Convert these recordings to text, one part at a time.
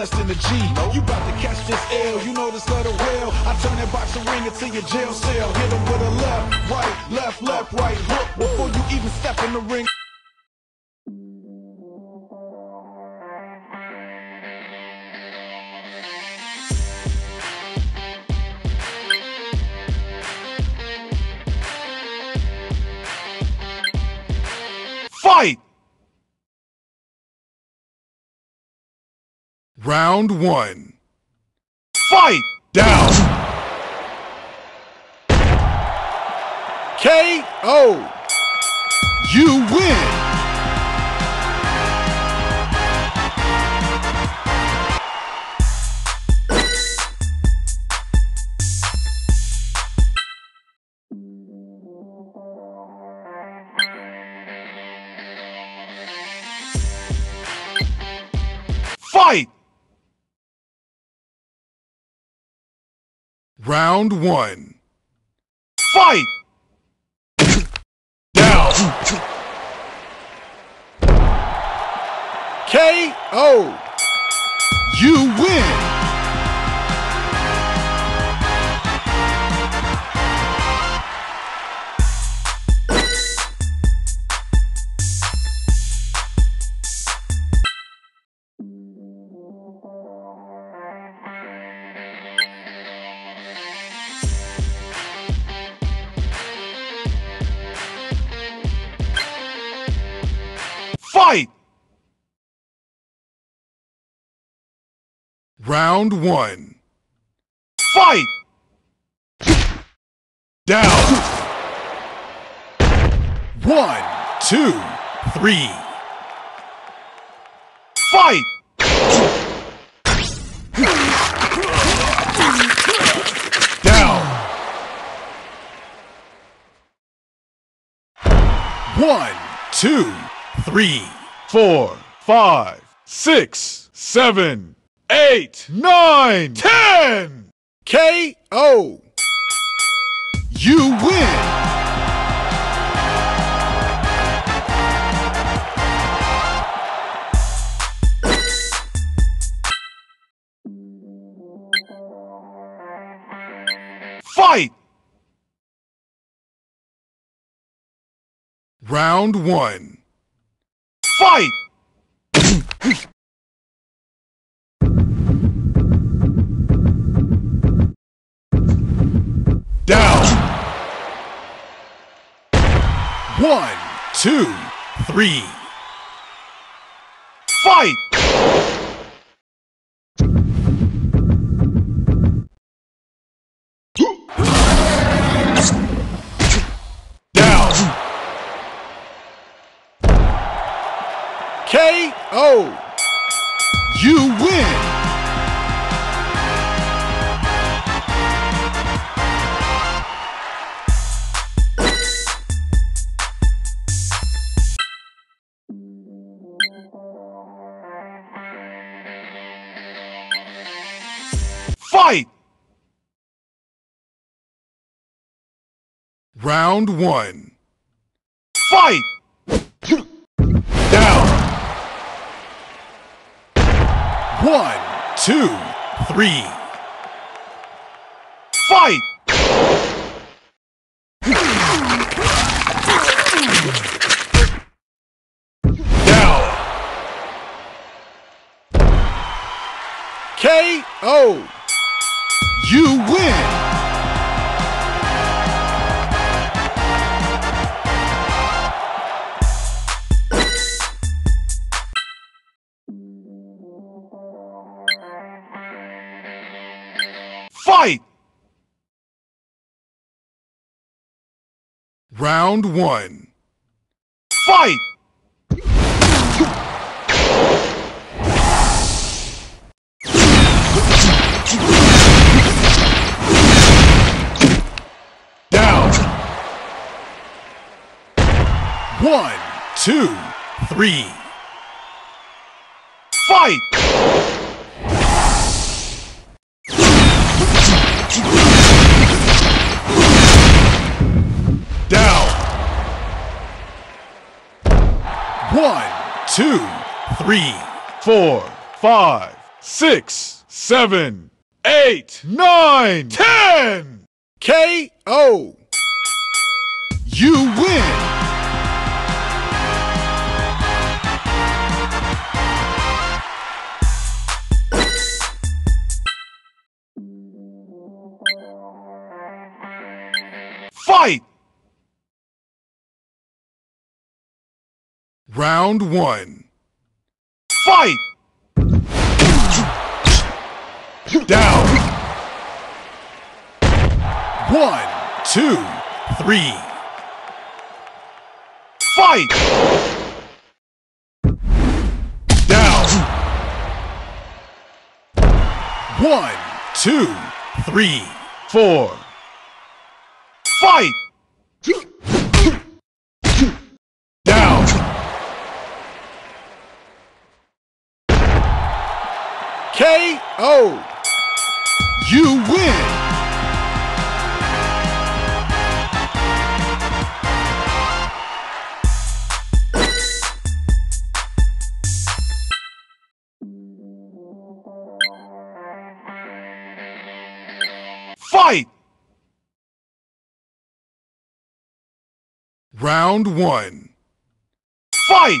less than a G. You about to catch this L, you know this letter well. I turn that boxing ring into your jail cell. Hit him with a left, right, left, left, right hook before you even step in the ring. Fight! Round one. Fight! Down. KO! You win. Round one. Fight! Down. KO! You win. Fight! Round one. Fight! Down. One, two, three. Fight! Down. One, two, three, four, five, six, seven, eight, nine, ten. KO! You win. Fight! Round one. Fight! Down. One, two, three. Fight! KO! You win. Fight! Round one. Fight! One, two, three. Fight! Down. KO! You win. Round one. Fight! Down. One, two, three. Fight! One, two, three, four, five, six, seven, eight, nine, ten. KO. You win. Fight! Round one. Fight! Down. One, two, three. Fight! Down. One, two, three, four. Fight! Down. KO. You win. Fight! Round one. Fight!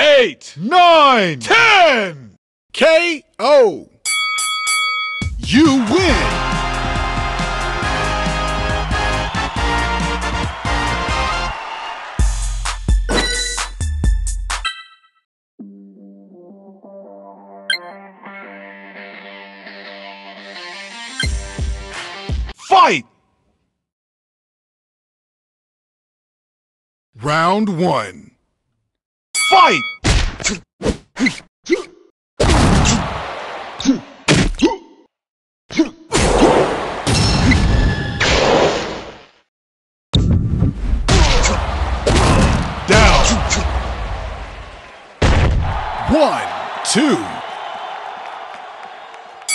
eight, nine, ten. KO. You win. Fight! Round one. Fight! One, two.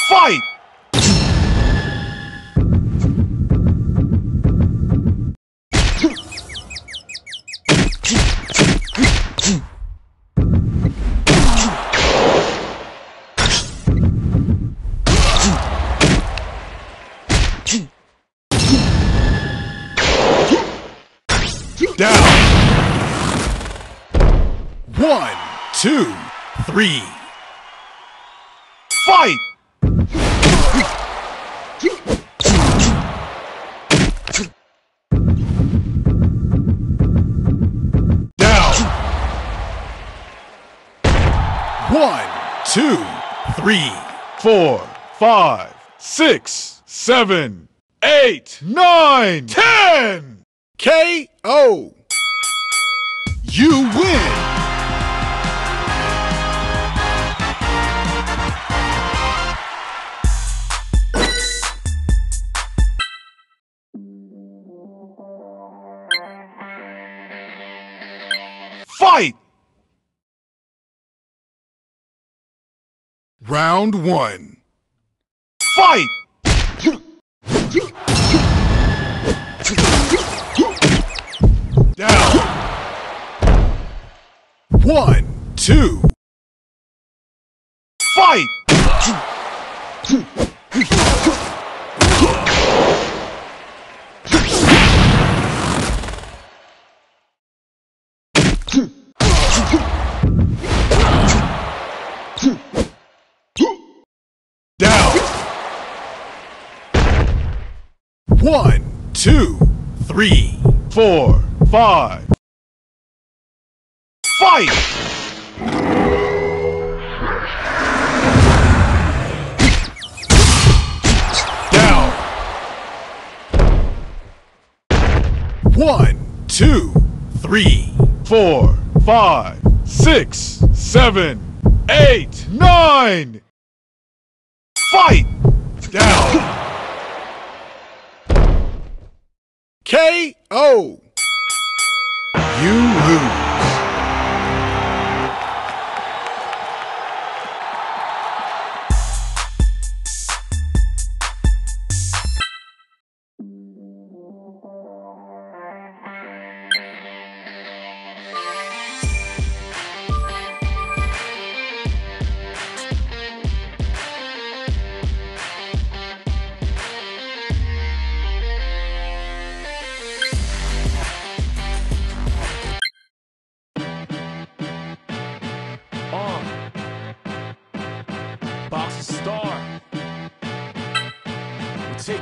Fight! Down. One, two, three. Fight! Down. One, two, three, four, five, six, seven, eight, nine, ten. KO. You win. Fight! Round one. Fight! One, two, fight! Down! One, two, three, four, five. Fight! Down. One, two, three, four, five, six, seven, eight, nine. Fight! Down. KO. You lose.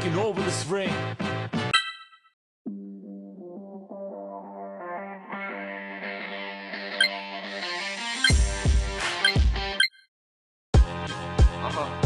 taking over this ring. Uh-huh.